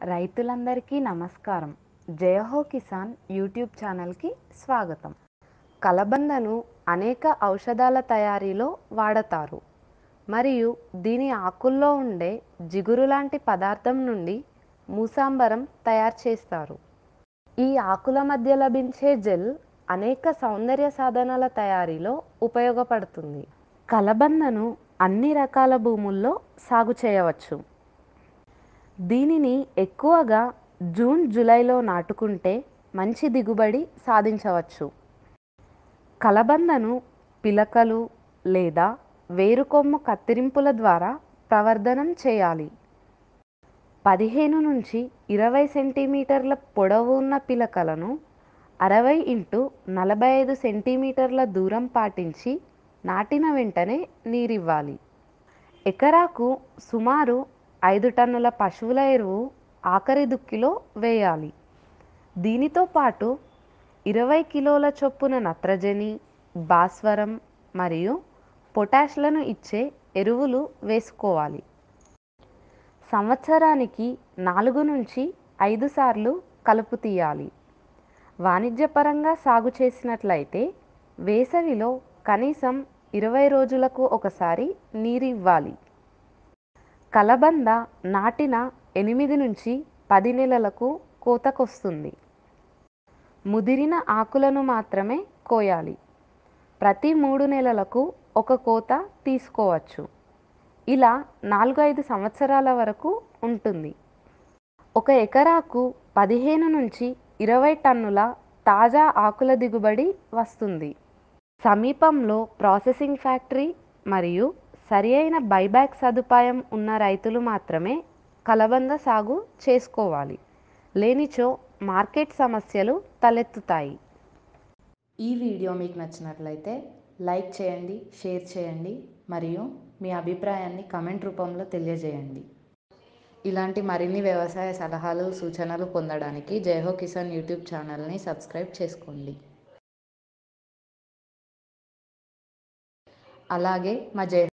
రైతులందరికీ నమస్కారం. జయహో కిసాన్ యూట్యూబ్ ఛానల్కి స్వాగతం. కలబందను అనేక ఔషధాల తయారీలో వాడతారు. మరియు దీని ఆకుల్లో ఉండే జిగురు లాంటి పదార్థం నుండి మూసాంబరం తయారు చేస్తారు. ఈ ఆకుల మధ్య లభించే జెల్ అనేక సౌందర్య సాధనాల తయారీలో ఉపయోగపడుతుంది. కలబందను అన్ని రకాల భూముల్లో సాగు చేయవచ్చు. దీనిని ఎక్కువగా జూన్ జూలైలో నాటుకుంటే మంచి దిగుబడి సాధించవచ్చు. కలబందను పిలకలు లేదా వేరుకొమ్ము కత్తిరింపుల ద్వారా ప్రవర్ధనం చేయాలి. పదిహేను నుంచి ఇరవై సెంటీమీటర్ల పొడవు ఉన్న పిలకలను అరవై ఇంటూ నలభై ఐదు సెంటీమీటర్ల దూరం పాటించి నాటిన వెంటనే నీరివ్వాలి. ఎకరాకు సుమారు ఐదు టన్నుల పశువుల ఎరువు ఆఖరి దుక్కిలో వేయాలి. దీనితో పాటు ఇరవై కిలోల చొప్పున నత్రజని భాస్వరం మరియు పొటాష్లను ఇచ్చే ఎరువులు వేసుకోవాలి. సంవత్సరానికి నాలుగు నుంచి ఐదు సార్లు కలుపు తీయాలి. వాణిజ్యపరంగా సాగు చేసినట్లయితే వేసవిలో కనీసం ఇరవై రోజులకు ఒకసారి నీరు ఇవ్వాలి. కలబంద నాటిన ఎనిమిది నుంచి పది నెలలకు కోతకొస్తుంది. ముదిరిన ఆకులను మాత్రమే కోయాలి. ప్రతి మూడు నెలలకు ఒక కోత తీసుకోవచ్చు. ఇలా నాలుగు ఐదు సంవత్సరాల వరకు ఉంటుంది. ఒక ఎకరాకు పదిహేను నుంచి ఇరవై టన్నుల తాజా ఆకుల దిగుబడి వస్తుంది. సమీపంలో ప్రాసెసింగ్ ఫ్యాక్టరీ మరియు సరి అయిన బైబ్యాక్ సదుపాయం ఉన్న రైతులు మాత్రమే కలబంద సాగు చేసుకోవాలి. లేనిచో మార్కెట్ సమస్యలు తలెత్తుతాయి. ఈ వీడియో మీకు నచ్చినట్లయితే లైక్ చేయండి షేర్ చేయండి మరియు మీ అభిప్రాయాన్ని కమెంట్ రూపంలో తెలియజేయండి. ఇలాంటి మరిన్ని వ్యవసాయ సలహాలు సూచనలు పొందడానికి జయహో కిసాన్ యూట్యూబ్ ఛానల్ని సబ్స్క్రైబ్ చేసుకోండి. అలాగే మా జయ